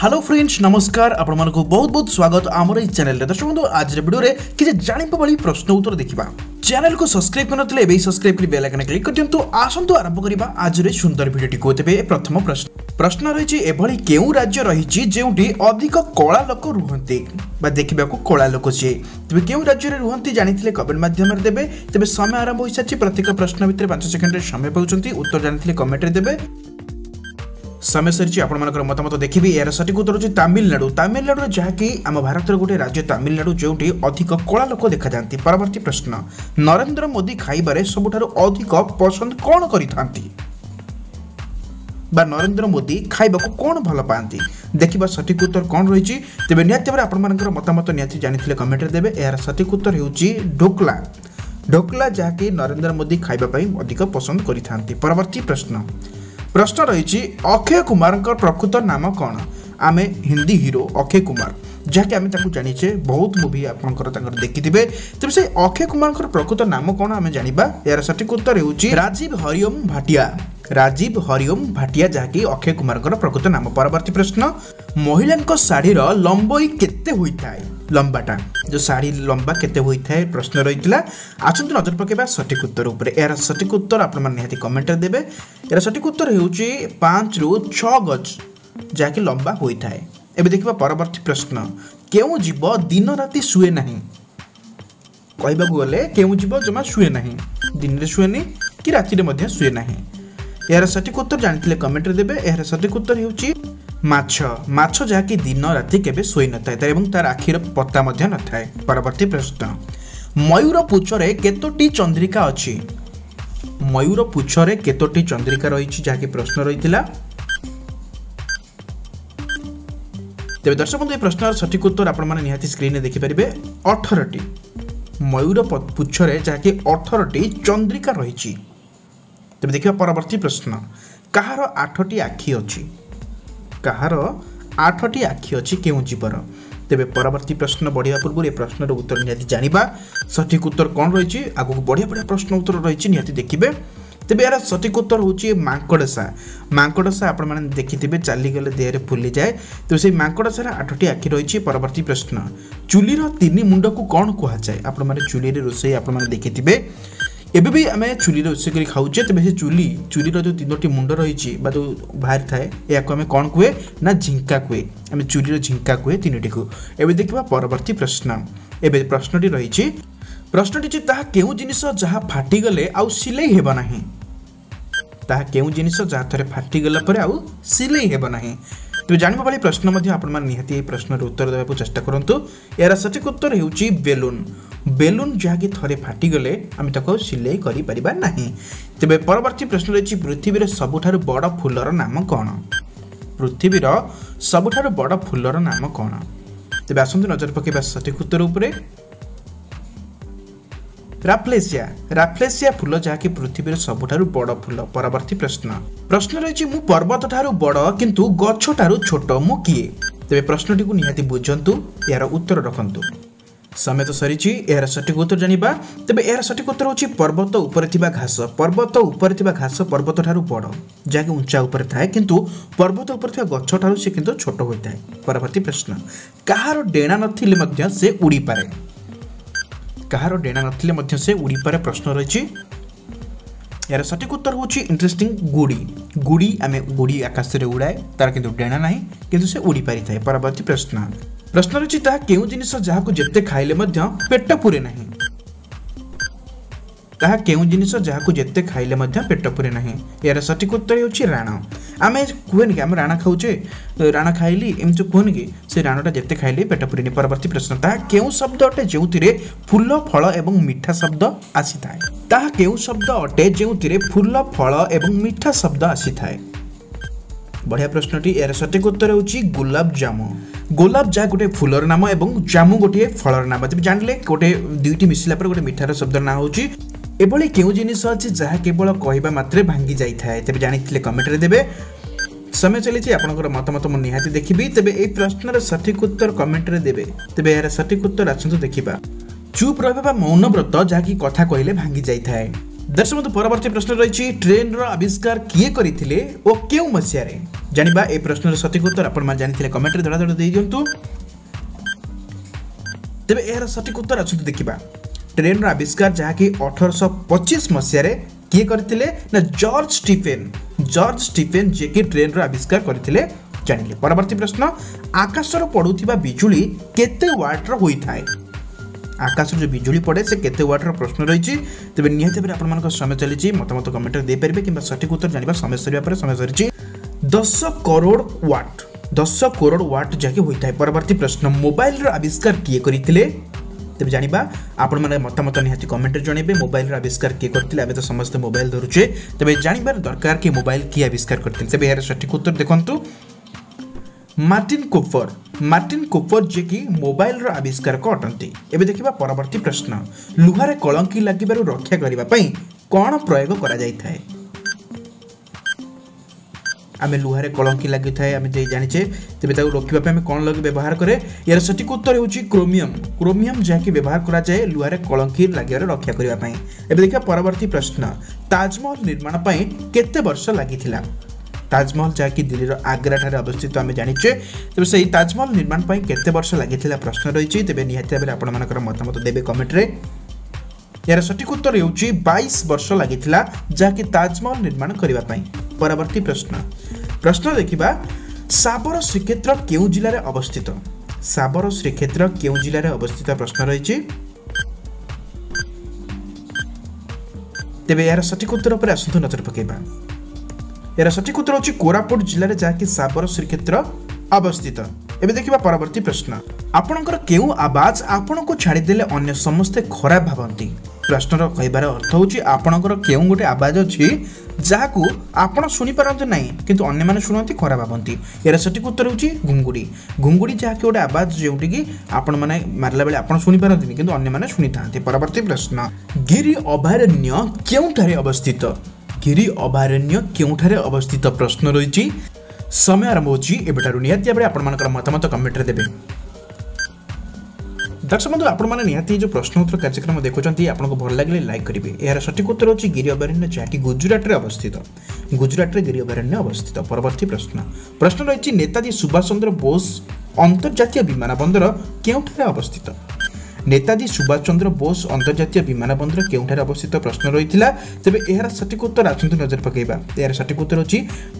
hello friends ନମସ୍କାର ଆପଣମାନଙ୍କୁ ବହୁତ ବହୁତ ସ୍ୱାଗତ ଆମର ଏଇ ଚ୍ୟାନେଲରେ ଦର୍ଶକ ବନ୍ଧୁ ଆଜିର ଭିଡ଼ିଓରେ କିଛି ଜାଣିବା ଭଳି ପ୍ରଶ୍ନ ଉତ୍ତର ଦେଖିବା ଚ୍ୟାନେଲକୁ ସବସ୍କ୍ରାଇବ୍ କରିନଥିଲେ ଏବେ ସବସ୍କ୍ରାଇବ୍ କରି ବେଲ୍ ଆଇକନ୍ କ୍ଲିକ୍ କରିଦିଅନ୍ତୁ ଆସନ୍ତୁ ଆରମ୍ଭ କରିବା ଆଜିର ସୁନ୍ଦର ଭିଡ଼ିଓଟିକୁ ତେବେ ପ୍ରଥମ ପ୍ରଶ୍ନ ପ୍ରଶ୍ନ ରହିଛି ଏଭଳି କେଉଁ ରାଜ୍ୟ ରହିଛି ଯେଉଁଠି ଅଧିକ କଳା ଲୋକ ରୁହନ୍ତି ବା ଦେଖିବାକୁ କଳା ଲୋକ ସିଏ ତେବେ କେଉଁ ରାଜ୍ୟରେ ରୁହନ୍ତି ଜାଣିଥିଲେ କମେଣ୍ଟ ମାଧ୍ୟମରେ ଦେବେ ତେବେ ସମୟ ଆରମ୍ଭ ହୋଇସାରିଛି ପ୍ରତ୍ୟେକ ପ୍ରଶ୍ନ ଭିତରେ ପାଞ୍ଚ ସେକେଣ୍ଡରେ ସମୟ ପାଉଛନ୍ତି ଉତ୍ତର ଜାଣିଥିଲେ କମେଣ୍ଟରେ ଦେବେ ସମୟ ଆପଣମାନଙ୍କର ମତାମତ ଦେଖିବି ଏହାର ସଠିକ୍ ଉତ୍ତର ହେଉଛି ତାମିଲନାଡ଼ୁ ତାମିଲନାଡ଼ୁର ଯାହାକି ଆମ ଭାରତର ଗୋଟିଏ ରାଜ୍ୟ ତାମିଲନାଡ଼ୁ ଯେଉଁଠି ଅଧିକ କଳା ଲୋକ ଦେଖାଯାନ୍ତି ପରବର୍ତ୍ତୀ ପ୍ରଶ୍ନ ନରେନ୍ଦ୍ର ମୋଦି ଖାଇବାରେ ସବୁଠାରୁ ଅଧିକ ପସନ୍ଦ କ'ଣ କରିଥାନ୍ତି ବା ନରେନ୍ଦ୍ର ମୋଦି ଖାଇବାକୁ କ'ଣ ଭଲ ପାଆନ୍ତି ଦେଖିବା ସଠିକ୍ ଉତ୍ତର କ'ଣ ରହିଛି ତେବେ ନିହାତି ଭାବରେ ଆପଣମାନଙ୍କର ମତାମତ ନିହାତି ଜାଣିଥିଲେ କମେଣ୍ଟରେ ଦେବେ ଏହାର ସଠିକ୍ ଉତ୍ତର ହେଉଛି ଢୋକଲା ଢୋକଲା ଯାହାକି ନରେନ୍ଦ୍ର ମୋଦି ଖାଇବା ପାଇଁ ଅଧିକ ପସନ୍ଦ କରିଥାନ୍ତି ପରବର୍ତ୍ତୀ ପ୍ରଶ୍ନ ପ୍ରଶ୍ନ ରହିଛି ଅକ୍ଷୟ কুমারঙ্কর ପ୍ରକୃତ ନାମ କଣ ଆମେ ହିନ୍ଦୀ ହିରୋ ଅକ୍ଷୟ କୁମାର ଯାହାକି ଆମେ ତାଙ୍କୁ ଜାଣିଛେ ବହୁତ ମୁଭି ଆପଣଙ୍କର ତାଙ୍କର ଦେଖିଥିବେ ତେବେ ସେ ଅକ୍ଷୟ କୁମାରଙ୍କର ପ୍ରକୃତ ନାମ କ'ଣ ଆମେ ଜାଣିବା ଏହାର ସଠିକ ଉତ୍ତର ହେଉଛି ରାଜୀବ ହରିଓମ୍ ଭାଟିଆ রাজীব হরিওম ভাটিয়া যাহাকি অক্ষয় কুমারঙ্কর প্রকৃত নাম পরবর্তী প্রশ্ন মহিলাঙ্ক শাড়ির লম্বই কেতে হয়ে লম্বাটা যে শাড়ি লম্বা কেতে হয়ে প্রশ্ন রয়েছিল আসুন নজর পকাইবা সঠিক উত্তর উপরে এর সঠিক উত্তর আপনার নিহতি কমেন্টে দেবে এর সঠিক উত্তর হচ্ছে পাঁচ রু ছ গজ যাহাকি লম্বা হয়ে এবে দেখিবা পরবর্তী প্রশ্ন কেউ জীব দিন রাতে শুয়ে না କହିବାକୁ ଗଲେ କେଉଁ ଜୀବ ଜମା ଶୁଏ ନାହିଁ ଦିନରେ ଶୁଏନି କି ରାତିରେ ମଧ୍ୟ ଶୁଏ ଏହାର ସଠିକ୍ ଉତ୍ତର ଜାଣିଥିଲେ କମେଣ୍ଟରେ ଦେବେ ଏହାର ସଠିକ୍ ଉତ୍ତର ହେଉଛି ମାଛ ମାଛ ଯାହାକି ଦିନ ରାତି କେବେ ଶୋଇନଥାଏ ଏବଂ ତାର ଆଖିର ପତା ମଧ୍ୟ ନଥାଏ ପରବର୍ତ୍ତୀ ପ୍ରଶ୍ନ ମୟୂର ପୁଚ୍ଛରେ କେତୋଟି ଚନ୍ଦ୍ରିକା ଅଛି ମୟୂର ପୁଚ୍ଛରେ କେତୋଟି ଚନ୍ଦ୍ରିକା ରହିଛି ଯାହାକି ପ୍ରଶ୍ନ ରହିଥିଲା ତେବେ ଦର୍ଶକ ବନ୍ଧୁ ଏ ପ୍ରଶ୍ନର ସଠିକ ଉତ୍ତର ଆପଣମାନେ ନିହାତି ସ୍କ୍ରିନ୍ରେ ଦେଖିପାରିବେ ଅଠରଟି ମୟୂର ପୁଚ୍ଛରେ ଯାହାକି ଅଠରଟି ଚନ୍ଦ୍ରିକା ରହିଛି ତେବେ ଦେଖିବା ପରବର୍ତ୍ତୀ ପ୍ରଶ୍ନ କାହାର ଆଠଟି ଆଖି ଅଛି କାହାର ଆଠଟି ଆଖି ଅଛି କେଉଁ ଜୀବର ତେବେ ପରବର୍ତ୍ତୀ ପ୍ରଶ୍ନ ବଢ଼ିବା ପୂର୍ବରୁ ଏ ପ୍ରଶ୍ନର ଉତ୍ତର ନିହାତି ଜାଣିବା ସଠିକ୍ ଉତ୍ତର କ'ଣ ରହିଛି ଆଗକୁ ବଢ଼ିଆ ବଢ଼ିଆ ପ୍ରଶ୍ନ ଉତ୍ତର ରହିଛି ନିହାତି ଦେଖିବେ ତେବେ ଏହାର ସଠିକ୍ ଉତ୍ତର ହେଉଛି ମାଙ୍କଡ଼ସା ମାଙ୍କଡ଼ସା ଆପଣମାନେ ଦେଖିଥିବେ ଚାଲିଗଲେ ଦେହରେ ଫୁଲିଯାଏ ତେବେ ସେଇ ମାଙ୍କଡ଼ସାର ଆଠଟି ଆଖି ରହିଛି ପରବର୍ତ୍ତୀ ପ୍ରଶ୍ନ ଚୁଲିର ତିନି ମୁଣ୍ଡକୁ କ'ଣ କୁହାଯାଏ ଆପଣମାନେ ଚୁଲିରେ ରୋଷେଇ ଆପଣମାନେ ଦେଖିଥିବେ ଏବେ ବି ଆମେ ଚୁଲିରେ ରୋଷେଇ କରି ଖାଉଛେ ତେବେ ସେ ଚୁଲି ଚୁଲିର ଯେଉଁ ତିନୋଟି ମୁଣ୍ଡ ରହିଛି ବା ଯେଉଁ ବାହାରିଥାଏ ଏହାକୁ ଆମେ କ'ଣ କୁହେ ନା ଝିଙ୍କା କୁହେ ଆମେ ଚୁଲିର ଝିଙ୍କା କୁହେ ତିନୋଟିକୁ ଏବେ ଦେଖିବା ପରବର୍ତ୍ତୀ ପ୍ରଶ୍ନ ଏବେ ପ୍ରଶ୍ନଟି ରହିଛି ପ୍ରଶ୍ନଟି ଯେ ତାହା କେଉଁ ଜିନିଷ ଯାହା ଫାଟିଗଲେ ଆଉ ସିଲେଇ ହେବ ନାହିଁ ତାହା କେଉଁ ଜିନିଷ ଯାହା ଥରେ ଫାଟିଗଲା ପରେ ଆଉ ସିଲେଇ ହେବ ନାହିଁ तपाईँ जाँदा भन्ने प्रश्न नि प्रश्न उत्तर उत्तर दबाक चेष्टा यहाँ सठिक उत्तर हेर्नु बेला बेलुन जहाँक थले फाटिले आम त नै तपाईँ परवर्ती प्रश्न पृथ्वीर पृथ्वी र सबुठु नाम सबुठु बुल कसरी नजर पके सठिक उत्तर ରାପ୍ଲେସିଆ ରାପ୍ଲେସିଆ ଫୁଲ ଯାହାକି ପୃଥିବୀର ସବୁଠାରୁ ବଡ଼ ଫୁଲ ପରବର୍ତ୍ତୀ ପ୍ରଶ୍ନ ପ୍ରଶ୍ନ ରହିଛି ମୁଁ ପର୍ବତଠାରୁ ବଡ଼ କିନ୍ତୁ ଗଛଠାରୁ ଛୋଟ ମୁଁ କିଏ ତେବେ ପ୍ରଶ୍ନଟିକୁ ନିହାତି ବୁଝନ୍ତୁ ଏହାର ଉତ୍ତର ରଖନ୍ତୁ ସମୟ ତ ସରିଛି ଏହାର ସଠିକ ଉତ୍ତର ଜାଣିବା ତେବେ ଏହାର ସଠିକ ଉତ୍ତର ହେଉଛି ପର୍ବତ ଉପରେ ଥିବା ଘାସ ପର୍ବତ ଉପରେ ଥିବା ଘାସ ପର୍ବତଠାରୁ ବଡ଼ ଯାହାକି ଉଞ୍ଚା ଉପରେ ଥାଏ କିନ୍ତୁ ପର୍ବତ ଉପରେ ଥିବା ଗଛଠାରୁ ସେ କିନ୍ତୁ ଛୋଟ ହୋଇଥାଏ ପରବର୍ତ୍ତୀ ପ୍ରଶ୍ନ କାହାର ଡେଣା ନଥିଲେ ମଧ୍ୟ ସେ ଉଡ଼ିପାରେ କାହାର ଡେଣା ନଥିଲେ ମଧ୍ୟ ସେ ଉଡ଼ିପାରେ ପ୍ରଶ୍ନ ରହିଛି ଏହାର ସଠିକ୍ ଉତ୍ତର ହେଉଛି ଇଣ୍ଟରେଷ୍ଟିଂ ଗୁଡ଼ି ଗୁଡ଼ି ଆମେ ଗୁଡ଼ି ଆକାଶରେ ଉଡ଼ାଏ ତାର କିନ୍ତୁ ଡେଣା ନାହିଁ କିନ୍ତୁ ସେ ଉଡ଼ିପାରିଥାଏ ପରବର୍ତ୍ତୀ ପ୍ରଶ୍ନ ପ୍ରଶ୍ନ ରହିଛି ତାହା କେଉଁ ଜିନିଷ ଯାହାକୁ ଯେତେ ଖାଇଲେ ମଧ୍ୟ ପେଟ ପୁରେ ନାହିଁ ତାହା କେଉଁ ଜିନିଷ ଯାହାକୁ ଯେତେ ଖାଇଲେ ମଧ୍ୟ ପେଟ ପୁରେ ନାହିଁ ଏହାର ସଠିକ୍ ଉତ୍ତର ହେଉଛି ରାଣ ଆମେ କୁହେନି କି ଆମେ ରାଣ ଖାଉଛେ ରାଣ ଖାଇଲି ଏମିତି କୁହନି କି ସେ ରାଣଟା ଯେତେ ଖାଇଲେ ପେଟ ପୁରେନି ପରବର୍ତ୍ତୀ ପ୍ରଶ୍ନ ତାହା କେଉଁ ଶବ୍ଦ ଅଟେ ଯେଉଁଥିରେ ଫୁଲ ଫଳ ଏବଂ ମିଠା ଶବ୍ଦ ଆସିଥାଏ ତାହା କେଉଁ ଶବ୍ଦ ଅଟେ ଯେଉଁଥିରେ ଫୁଲ ଫଳ ଏବଂ ମିଠା ଶବ୍ଦ ଆସିଥାଏ ବଢ଼ିଆ ପ୍ରଶ୍ନଟି ଏହାର ସଠିକ୍ ଉତ୍ତର ହେଉଛି ଗୋଲାପଜାମୁ ଗୋଲାପ ଯାହା ଗୋଟେ ଫୁଲର ନାମ ଏବଂ ଜାମୁ ଗୋଟିଏ ଫଳର ନାମ ତେବେ ଜାଣିଲେ ଗୋଟେ ଦୁଇଟି ମିଶିଲା ପରେ ଗୋଟେ ମିଠାର ଶବ୍ଦର ନାଁ ହେଉଛି এভাবে কেউ জিনিস আছে যা কেবল কহা মাত্রে ভাঙ্গি যাই থাকে তেমনি জাঁথিলে কমেন্টরে দেবে সময় চলিছে আপনার মতামত মু নিহতি দেখবি তবে এই প্রশ্নর সঠিক উত্তর কমেন্টে দেবে তবে এর সঠিক উত্তর আসন্তু দেখা চুপ রহবা বা মৌনব্রত যা কি কথা কহিলে ভাঙ্গি যাই থাকে দর্শক পরবর্তী প্রশ্ন রয়েছে ট্রেনর আবিষ্কার কি করে ও কেউ মশিয়ারে জাঁবা এই প্রশ্নর সঠিক উত্তর আপনার জাঁথিলে কমেন্টরে ধরাধড় দিয়ে দিও তবে এর সঠিক উত্তর আসন্তু দেখা ଟ୍ରେନ୍ର ଆବିଷ୍କାର ଯାହାକି ଅଠରଶହ ପଚିଶ ମସିହାରେ କିଏ କରିଥିଲେ ନା ଜର୍ଜ ଷ୍ଟିଫେନ୍ ଜର୍ଜ ଷ୍ଟିଫେନ୍ ଯିଏକି ଟ୍ରେନ୍ର ଆବିଷ୍କାର କରିଥିଲେ ଜାଣିଲେ ପରବର୍ତ୍ତୀ ପ୍ରଶ୍ନ ଆକାଶରୁ ପଡ଼ୁଥିବା ବିଜୁଳି କେତେ ୱାଟ୍ର ହୋଇଥାଏ ଆକାଶରୁ ଯେଉଁ ବିଜୁଳି ପଡ଼େ ସେ କେତେ ୱାଟ୍ର ପ୍ରଶ୍ନ ରହିଛି ତେବେ ନିହାତି ଭାବରେ ଆପଣମାନଙ୍କ ସମୟ ଚାଲିଛି ମତାମତ କମେଣ୍ଟରେ ଦେଇପାରିବେ କିମ୍ବା ସଠିକ୍ ଉତ୍ତର ଜାଣିବା ସମୟ ସରିବା ପରେ ସମୟ ସରିଛି ଦଶ କରୋଡ଼ ୱାଟ୍ ଦଶ କରୋଡ଼ ୱାଟ୍ ଯାହାକି ହୋଇଥାଏ ପରବର୍ତ୍ତୀ ପ୍ରଶ୍ନ ମୋବାଇଲର ଆବିଷ୍କାର କିଏ କରିଥିଲେ ତେବେ ଜାଣିବା ଆପଣମାନେ ମତାମତ ନିହାତି କମେଣ୍ଟରେ ଜଣାଇବେ ମୋବାଇଲର ଆବିଷ୍କାର କିଏ କରିଥିଲେ ଏବେ ତ ସମସ୍ତେ ମୋବାଇଲ ଧରୁଛେ ତେବେ ଜାଣିବାର ଦରକାର କି ମୋବାଇଲ କିଏ ଆବିଷ୍କାର କରିଥିଲେ ତେବେ ଏହାର ସଠିକ ଉତ୍ତର ଦେଖନ୍ତୁ ମାର୍ଟିନ୍ କୁଫର ମାର୍ଟିନ୍ କୁଫର ଯିଏକି ମୋବାଇଲର ଆବିଷ୍କାରକ ଅଟନ୍ତି ଏବେ ଦେଖିବା ପରବର୍ତ୍ତୀ ପ୍ରଶ୍ନ ଲୁହାରେ କଳଙ୍କି ଲାଗିବାରୁ ରକ୍ଷା କରିବା ପାଇଁ କ'ଣ ପ୍ରୟୋଗ କରାଯାଇଥାଏ আমি লুহারে কলঙ্কি লাগিথায়ে আমি যে জানিছে তেমনি তাকে রক্ষা আমি কণ লগে ব্যবহার করে ইয়ার সঠিক উত্তর হচ্ছে ক্রোমিয়ম ক্রোমিয়ম যাকে ব্যবহার করা যায় লুহারে কলঙ্কি লাগিবার রক্ষা করা এবে দেখা পরবর্তী প্রশ্ন তাজমহল নির্মাণ পাই কেতে বর্ষ লাগিছিলা তাজমহল যাকি দিল্লীর আগ্রাঠারে অবস্থিত আমি জানিছে তবে সেই তাজমহল নির্মাণ পাই কেতে বর্ষ লাগিছিলা প্রশ্ন রয়েছে তেবে নিহতি ভাবে আপনার মতামত দেবে কমেন্টরে ଏହାର ସଠିକ ଉତ୍ତର ହେଉଛି ବାଇଶ ବର୍ଷ ଲାଗିଥିଲା ଯାହାକି ତାଜମହଲ ନିର୍ମାଣ କରିବା ପାଇଁ ପରବର୍ତ୍ତୀ ପ୍ରଶ୍ନ ପ୍ରଶ୍ନ ଦେଖିବା ଶାବର ଶ୍ରୀକ୍ଷେତ୍ର କେଉଁ ଜିଲ୍ଲାରେ ଅବସ୍ଥିତ ଶାବର ଶ୍ରୀକ୍ଷେତ୍ର କେଉଁ ଜିଲ୍ଲାରେ ଅବସ୍ଥିତ ପ୍ରଶ୍ନ ରହିଛି ତେବେ ଏହାର ସଠିକ ଉତ୍ତର ଉପରେ ଆସନ୍ତୁ ନଜର ପକାଇବା ଏହାର ସଠିକ ଉତ୍ତର ହେଉଛି କୋରାପୁଟ ଜିଲ୍ଲାରେ ଯାହାକି ଶାବର ଶ୍ରୀକ୍ଷେତ୍ର ଅବସ୍ଥିତ ଏବେ ଦେଖିବା ପରବର୍ତ୍ତୀ ପ୍ରଶ୍ନ ଆପଣଙ୍କର କେଉଁ ଆବାଜ ଆପଣଙ୍କୁ ଛାଡ଼ିଦେଲେ ଅନ୍ୟ ସମସ୍ତେ ଖରାପ ଭାବନ୍ତି ପ୍ରଶ୍ନର କହିବାର ଅର୍ଥ ହେଉଛି ଆପଣଙ୍କର କେଉଁ ଗୋଟେ ଆବାଜ ଅଛି ଯାହାକୁ ଆପଣ ଶୁଣିପାରନ୍ତି ନାହିଁ କିନ୍ତୁ ଅନ୍ୟମାନେ ଶୁଣନ୍ତି ଖରାପ ଭାବନ୍ତି ଏହାର ସଠିକ୍ ଉତ୍ତର ହେଉଛି ଘୁଙ୍ଗୁଡ଼ି ଘୁଙ୍ଗୁଡ଼ି ଯାହାକି ଗୋଟେ ଆବାଜ ଯେଉଁଠିକି ଆପଣମାନେ ମାରିଲା ବେଳେ ଆପଣ ଶୁଣିପାରନ୍ତିନି କିନ୍ତୁ ଅନ୍ୟମାନେ ଶୁଣିଥାନ୍ତି ପରବର୍ତ୍ତୀ ପ୍ରଶ୍ନ ଗିରି ଅଭୟାରଣ୍ୟ କେଉଁଠାରେ ଅବସ୍ଥିତ ଗିରି ଅଭୟାରଣ୍ୟ କେଉଁଠାରେ ଅବସ୍ଥିତ ପ୍ରଶ୍ନ ରହିଛି ସମୟ ଆରମ୍ଭ ହେଉଛି ଏବେଠାରୁ ନିହାତି ଭାବରେ ଆପଣମାନଙ୍କର ମତାମତ କମେଣ୍ଟରେ ଦେବେ দর্শক বন্ধু আপনার মানে নিহতি যে প্রশ্নোত্তর কার্যক্রম দেখুম আপনার ভাল লাগলে লাইক করবে এর সঠিক উত্তর হচ্ছে গিরি অভয়ারণ্য যাটি গুজরাটে অবস্থিত গুজরাটে গিরি অভয়ারণ্য অবস্থিত পরবর্তী প্রশ্ন প্রশ্ন রয়েছে নেতাজি সুভাষ চন্দ্র বোস অন্তর্জাতীয় বিমানবন্দর কেউঠারে অবস্থিত নেতাজি সুভাষ চন্দ্র বোস অন্তর্জাতীয় বিমানবন্দর কেউঠারে অবস্থিত প্রশ্ন রয়েছে তবে এর সঠিক উত্তর আসন্তু নজর পকাইবা এর সঠিক উত্তর হচ্ছে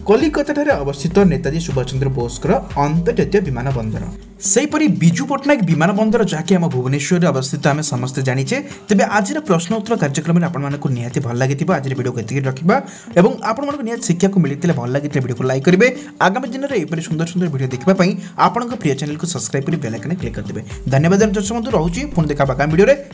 কলিকতাঠারে অবস্থিত নেতাজি সুভাষ চন্দ্র বোসর অন্তর্জাতীয় বিমানবন্দর ସେହିପରି ବିଜୁ ପଟ୍ଟନାୟକ ବିମାନ ବନ୍ଦର ଯାହାକି ଆମ ଭୁବନେଶ୍ୱରରେ ଅବସ୍ଥିତ ଆମେ ସମସ୍ତେ ଜାଣିଛେ ତେବେ ଆଜିର ପ୍ରଶ୍ନ ଉତ୍ତର କାର୍ଯ୍ୟକ୍ରମରେ ଆପଣମାନଙ୍କୁ ନିହାତି ଭଲ ଲାଗିଥିବ ଆଜିର ଭିଡ଼ିଓକୁ ଏତିକି ରଖିବା ଏବଂ ଆପଣମାନଙ୍କୁ ନିହାତି ଶିକ୍ଷାକୁ ମିଳିଥିଲେ ଭଲ ଲାଗିଥିଲେ ଭିଡ଼ିଓକୁ ଲାଇକ୍ କରିବେ ଆଗାମୀ ଦିନରେ ଏହିପରି ସୁନ୍ଦର ସୁନ୍ଦର ଭିଡ଼ିଓ ଦେଖିବା ପାଇଁ ଆପଣଙ୍କ ପ୍ରିୟ ଚ୍ୟାନେଲକୁ ସବସ୍କ୍ରାଇବ୍ କରି ବେଲାଇକନ୍ କ୍ଲିକ୍ କରିଦେବେ ଧନ୍ୟବାଦ ଦର୍ଶକ ବନ୍ଧୁ ରହୁଛି ପୁଣି ଦେଖା ଆଗାମୀ ଭିଡ଼ିଓରେ